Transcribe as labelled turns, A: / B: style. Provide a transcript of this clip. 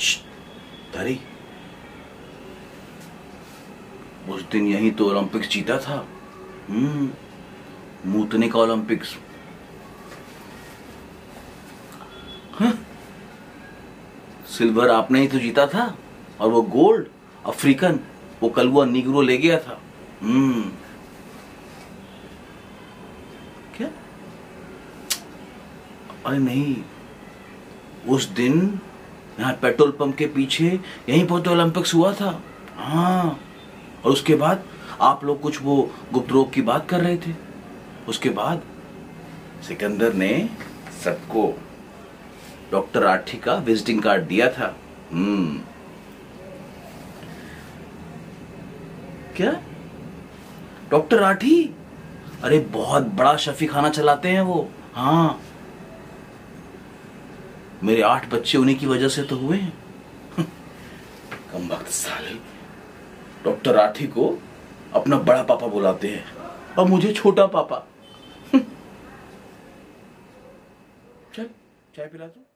A: ही उस दिन यही तो ओलंपिक्स जीता था। हम्म मूतने का ओलंपिक्स हाँ? सिल्वर आपने ही तो जीता था, और वो गोल्ड, अफ्रीकन, वो कलुआ निग्रो ले गया था। हम्म। क्या? अरे नहीं, उस दिन यहाँ पेट्रोल पंप के पीछे यहीं पर तो ओलंपिक्स हुआ था। हाँ। और उसके बाद आप लोग कुछ वो गुप्त रोग की बात कर रहे थे। उसके बाद सिकंदर ने सबको डॉक्टर आठी का विजिटिंग कार्ड दिया था। हम्म। क्या? डॉक्टर आठी अरे, बहुत बड़ा शफी खाना चलाते हैं वो। हाँ। मेरे आठ बच्चे उन्हीं की वजह से तो हुए हैं। कम वक्त साले। डॉक्टर राठी को अपना बड़ा पापा बुलाते हैं। और मुझे छोटा पापा। चल चाय पिला दो।